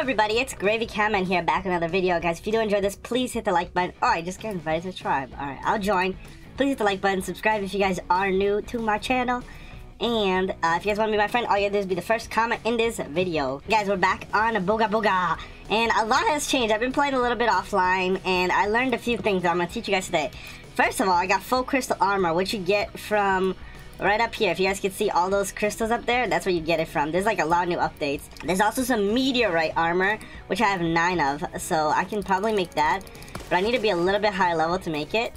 everybody, it's Gravycatman here, back another video. Guys, if you do enjoy this, please hit the like button. Oh, I just got invited to the tribe. Alright, I'll join. Please hit the like button, subscribe if you guys are new to my channel. And uh, if you guys want to be my friend, all you have to do is be the first comment in this video. Guys, we're back on Booga Booga. And a lot has changed. I've been playing a little bit offline, and I learned a few things that I'm going to teach you guys today. First of all, I got full crystal armor, which you get from right up here. If you guys can see all those crystals up there, that's where you get it from. There's like a lot of new updates. There's also some meteorite armor, which I have nine of, so I can probably make that. But I need to be a little bit higher level to make it.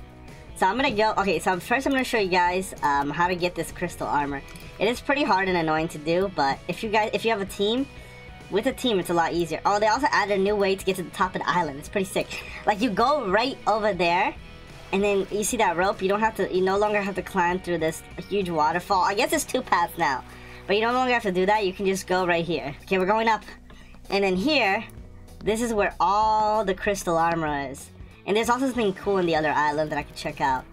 So I'm gonna go, okay, so first I'm gonna show you guys um, how to get this crystal armor. It is pretty hard and annoying to do, but if you guys, if you have a team, with a team it's a lot easier. Oh, they also added a new way to get to the top of the island. It's pretty sick. Like you go right over there, and then you see that rope, you don't have to, you no longer have to climb through this huge waterfall. I guess it's two paths now. But you don't no longer have to do that, you can just go right here. Okay, we're going up. And then here, this is where all the crystal armor is. And there's also something cool in the other island that I can check out.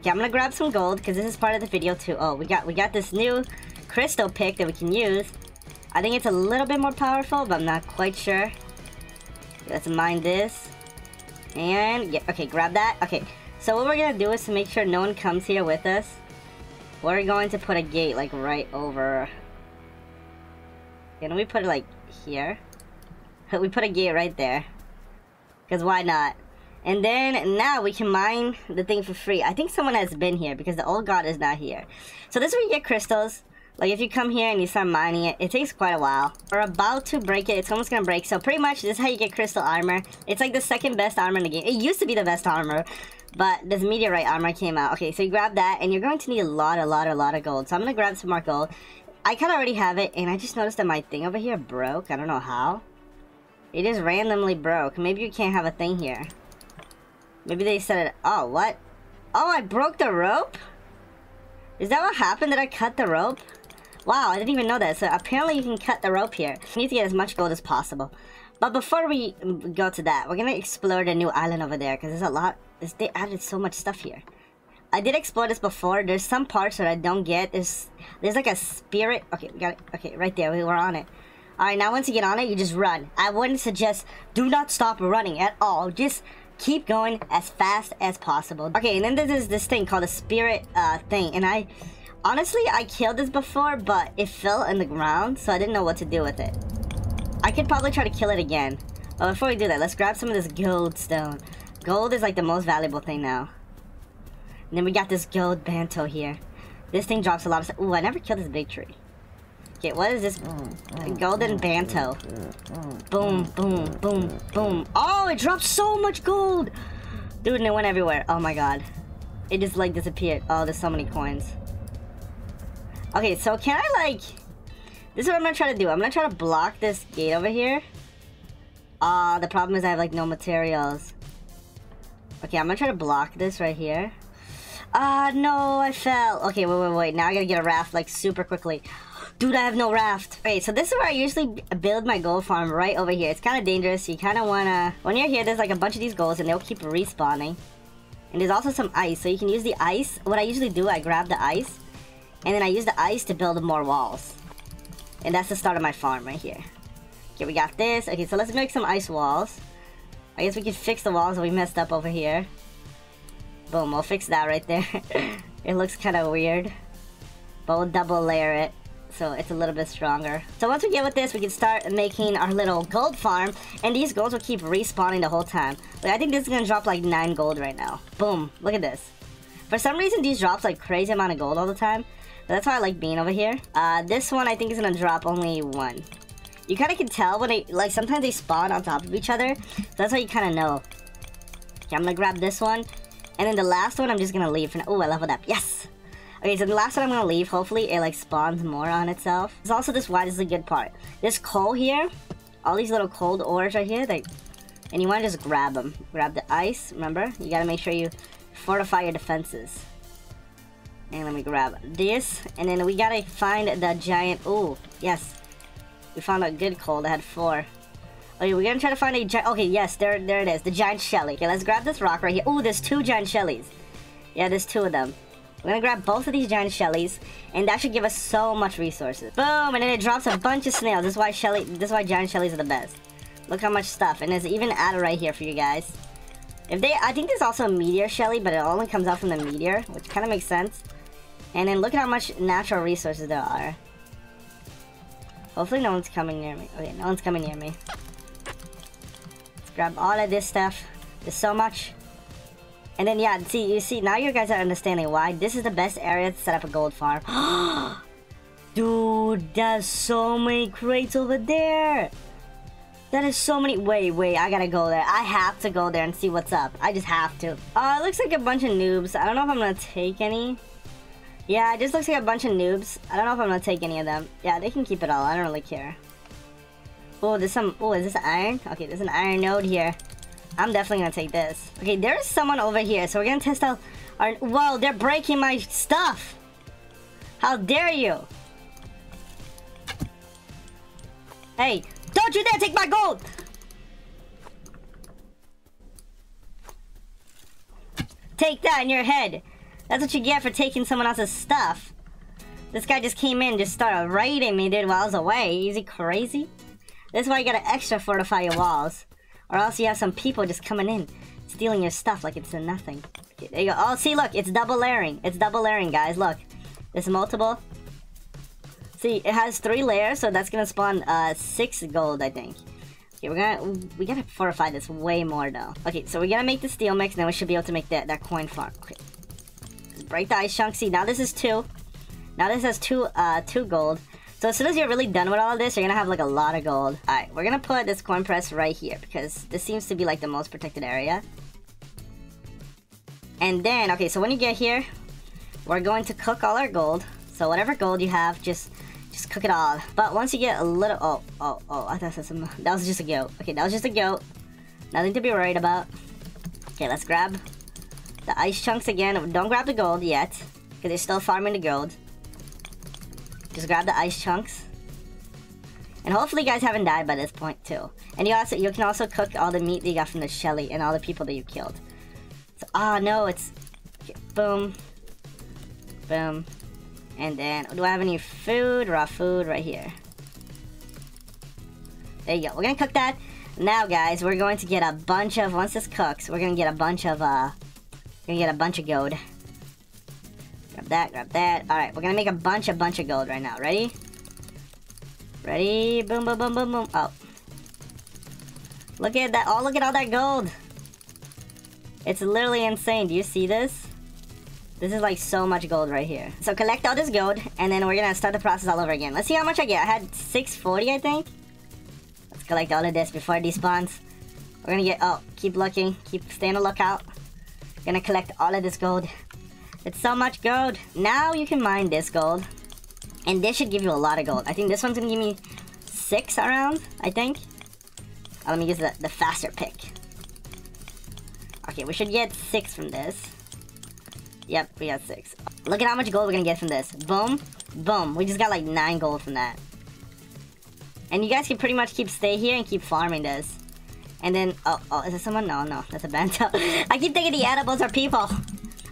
Okay, I'm gonna grab some gold, because this is part of the video too. Oh, we got we got this new crystal pick that we can use. I think it's a little bit more powerful, but I'm not quite sure. Let's mine this. And, yeah, okay, grab that. Okay, so what we're gonna do is to make sure no one comes here with us, we're going to put a gate, like, right over... Can we put it, like, here? We put a gate right there. Because why not? And then, now we can mine the thing for free. I think someone has been here, because the old god is not here. So this is where you get crystals. Like, if you come here and you start mining it, it takes quite a while. We're about to break it. It's almost gonna break. So pretty much, this is how you get crystal armor. It's like the second best armor in the game. It used to be the best armor, but this meteorite armor came out. Okay, so you grab that, and you're going to need a lot, a lot, a lot of gold. So I'm gonna grab some more gold. I kind of already have it, and I just noticed that my thing over here broke. I don't know how. It just randomly broke. Maybe you can't have a thing here. Maybe they said it. Oh, what? Oh, I broke the rope? Is that what happened? Did I cut the rope? Wow, I didn't even know that. So apparently you can cut the rope here. We need to get as much gold as possible. But before we go to that, we're gonna explore the new island over there because there's a lot. They added so much stuff here. I did explore this before. There's some parts that I don't get. There's there's like a spirit. Okay, we got it. Okay, right there. We were on it. All right, now once you get on it, you just run. I wouldn't suggest do not stop running at all. Just keep going as fast as possible. Okay, and then there's this thing called a spirit uh, thing, and I Honestly, I killed this before, but it fell in the ground, so I didn't know what to do with it. I could probably try to kill it again. But before we do that, let's grab some of this gold stone. Gold is like the most valuable thing now. And then we got this gold banto here. This thing drops a lot of. Ooh, I never killed this big tree. Okay, what is this? Golden banto. Boom, boom, boom, boom. Oh, it dropped so much gold! Dude, and it went everywhere. Oh my god. It just like disappeared. Oh, there's so many coins. Okay, so can I like... This is what I'm gonna try to do. I'm gonna try to block this gate over here. Uh, the problem is I have like no materials. Okay, I'm gonna try to block this right here. Ah, uh, no, I fell. Okay, wait, wait, wait. Now I gotta get a raft like super quickly. Dude, I have no raft. Okay, so this is where I usually build my gold farm right over here. It's kind of dangerous. You kind of want to... When you're here, there's like a bunch of these golds and they'll keep respawning. And there's also some ice, so you can use the ice. What I usually do, I grab the ice and then I use the ice to build more walls. And that's the start of my farm right here. Okay, we got this. Okay, so let's make some ice walls. I guess we can fix the walls that we messed up over here. Boom, we'll fix that right there. it looks kind of weird. But we'll double layer it so it's a little bit stronger. So once we get with this, we can start making our little gold farm, and these golds will keep respawning the whole time. Like, I think this is gonna drop like 9 gold right now. Boom, look at this. For some reason, these drops like crazy amount of gold all the time, that's why I like being over here. Uh, this one I think is gonna drop only one. You kind of can tell when they, like sometimes they spawn on top of each other. That's how you kind of know. Okay, I'm gonna grab this one. And then the last one I'm just gonna leave for now. Oh, I leveled up. Yes! Okay, so the last one I'm gonna leave, hopefully it like spawns more on itself. There's also this why this is a good part. This coal here, all these little cold ores right here, they, and you wanna just grab them. Grab the ice, remember? You gotta make sure you fortify your defenses. And let me grab this. And then we gotta find the giant... Oh, yes. We found a good coal that had four. Okay, we're gonna try to find a giant... Okay, yes, there, there it is. The giant shelly. Okay, let's grab this rock right here. Oh, there's two giant shellies. Yeah, there's two of them. We're gonna grab both of these giant Shellys, and that should give us so much resources. Boom, and then it drops a bunch of snails. This is why Shelly, this is why giant Shellys are the best. Look how much stuff, and there's even adder right here for you guys. If they, I think there's also a meteor Shelly, but it only comes out from the meteor, which kind of makes sense. And then look at how much natural resources there are. Hopefully no one's coming near me. Okay, no one's coming near me. Let's grab all of this stuff. There's so much. And then, yeah, see, you see, now you guys are understanding why this is the best area to set up a gold farm. Dude, there's so many crates over there. That is so many. Wait, wait, I gotta go there. I have to go there and see what's up. I just have to. Uh, it looks like a bunch of noobs. I don't know if I'm gonna take any. Yeah, it just looks like a bunch of noobs. I don't know if I'm gonna take any of them. Yeah, they can keep it all. I don't really care. Oh, there's some. Oh, is this iron? Okay, there's an iron node here. I'm definitely gonna take this. Okay, there's someone over here, so we're gonna test out our. Whoa, they're breaking my stuff. How dare you? Hey, don't you dare take my gold! Take that in your head. That's what you get for taking someone else's stuff. This guy just came in, just started raiding me, dude, while I was away. Is he crazy? This is why you gotta extra fortify your walls. Or else you have some people just coming in, stealing your stuff like it's nothing. There you go. Oh, see, look, it's double layering. It's double layering, guys, look. It's multiple. See, it has three layers, so that's gonna spawn uh, six gold, I think. Okay, we're gonna we gotta fortify this way more though. Okay, so we're gonna make the steel mix, and then we should be able to make that that coin farm. Okay, break the ice chunk. See, now this is two. Now this has two, uh, two gold. So as soon as you're really done with all of this, you're gonna have like a lot of gold. Alright, we're gonna put this coin press right here because this seems to be like the most protected area. And then, okay, so when you get here, we're going to cook all our gold. So whatever gold you have, just just cook it all. But once you get a little, oh, oh, oh, I thought some, that was just a goat. Okay, that was just a goat. Nothing to be worried about. Okay, let's grab the ice chunks again. Don't grab the gold yet. Because they're still farming the gold. Just grab the ice chunks. And hopefully you guys haven't died by this point too. And you also you can also cook all the meat that you got from the Shelly and all the people that you killed. So, oh no, it's boom. Boom. And then do I have any food? Raw food right here. There you go. We're gonna cook that. Now guys, we're going to get a bunch of once this cooks, we're gonna get a bunch of uh Gonna get a bunch of gold. Grab that, grab that. Alright, we're gonna make a bunch, a bunch of gold right now. Ready? Ready? Boom, boom, boom, boom, boom. Oh. Look at that. Oh, look at all that gold. It's literally insane. Do you see this? This is like so much gold right here. So collect all this gold, and then we're gonna start the process all over again. Let's see how much I get. I had 640, I think. Let's collect all of this before it despawns. We're gonna get, oh, keep looking. Keep staying on the lookout. Gonna collect all of this gold. It's so much gold. Now you can mine this gold. And this should give you a lot of gold. I think this one's gonna give me six around, I think. Oh, let me use the, the faster pick. Okay, we should get six from this. Yep, we got six. Look at how much gold we're gonna get from this. Boom, boom. We just got like nine gold from that. And you guys can pretty much keep stay here and keep farming this. And then, oh, oh, is it someone? No, no, that's a bento. I keep thinking the edibles are people.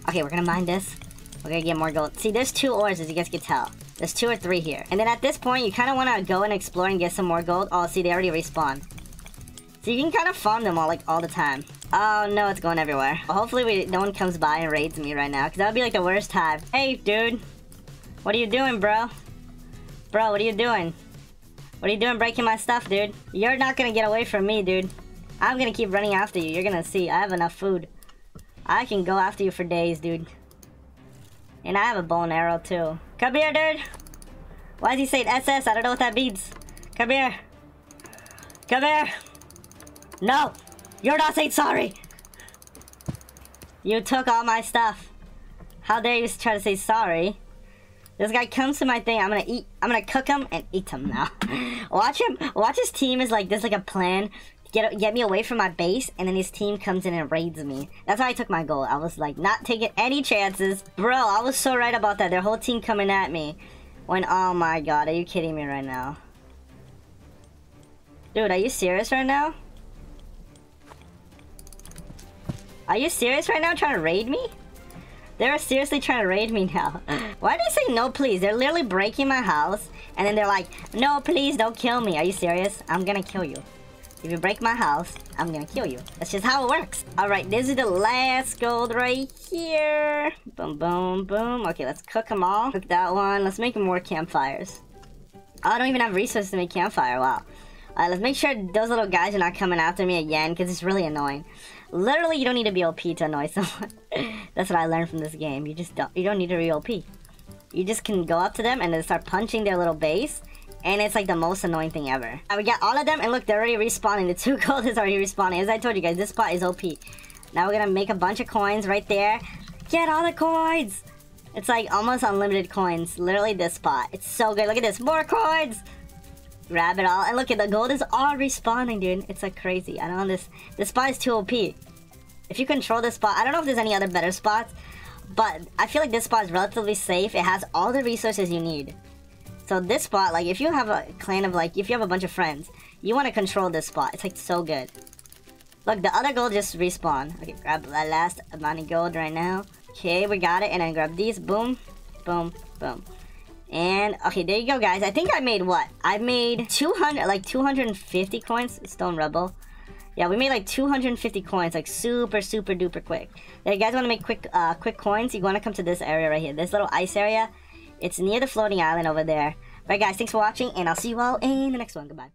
Okay, we're gonna mine this. We're gonna get more gold. See, there's two ores, as you guys can tell. There's two or three here. And then at this point, you kind of want to go and explore and get some more gold. Oh, see, they already respawn. So you can kind of farm them all, like, all the time. Oh, no, it's going everywhere. Well, hopefully we, no one comes by and raids me right now, because that would be, like, the worst time. Hey, dude. What are you doing, bro? Bro, what are you doing? What are you doing breaking my stuff, dude? You're not gonna get away from me, dude. I'm gonna keep running after you. You're gonna see. I have enough food. I can go after you for days, dude. And I have a bow and arrow, too. Come here, dude. Why does he say SS? I don't know what that means. Come here. Come here. No. You're not saying sorry. You took all my stuff. How dare you try to say sorry? This guy comes to my thing. I'm gonna eat. I'm gonna cook him and eat him now. watch him. Watch his team is like there's like a plan get get me away from my base, and then his team comes in and raids me. That's how I took my goal. I was like, not taking any chances. Bro, I was so right about that. Their whole team coming at me. When, oh my god, are you kidding me right now? Dude, are you serious right now? Are you serious right now trying to raid me? They're seriously trying to raid me now. Why do they say no please? They're literally breaking my house. And then they're like, no please don't kill me. Are you serious? I'm gonna kill you. If you break my house, I'm gonna kill you. That's just how it works. Alright, this is the last gold right here. Boom, boom, boom. Okay, let's cook them all. Cook that one. Let's make more campfires. Oh, I don't even have resources to make campfire. Wow. Alright, let's make sure those little guys are not coming after me again, because it's really annoying. Literally, you don't need to be OP to annoy someone. That's what I learned from this game. You just don't, you don't need to be OP. You just can go up to them and then start punching their little base, and it's like the most annoying thing ever. Right, we got all of them, and look, they're already respawning. The two gold is already respawning. As I told you guys, this spot is OP. Now we're gonna make a bunch of coins right there. Get all the coins! It's like almost unlimited coins. Literally this spot. It's so good. Look at this. More coins! grab it all. And look at the gold is all respawning, dude. It's like crazy. I don't know this. This spot is too OP. If you control this spot, I don't know if there's any other better spots, but I feel like this spot is relatively safe. It has all the resources you need. So this spot, like if you have a clan of like, if you have a bunch of friends, you want to control this spot. It's like so good. Look, the other gold just respawn. Okay, grab that last amount of gold right now. Okay, we got it. And then grab these. Boom, boom, boom. And, okay, there you go, guys. I think I made what? I made 200, like 250 coins. Stone Rubble. Yeah, we made like 250 coins, like super, super duper quick. If you guys want to make quick, uh, quick coins, you want to come to this area right here. This little ice area. It's near the floating island over there. Right, guys, thanks for watching, and I'll see you all in the next one. Goodbye.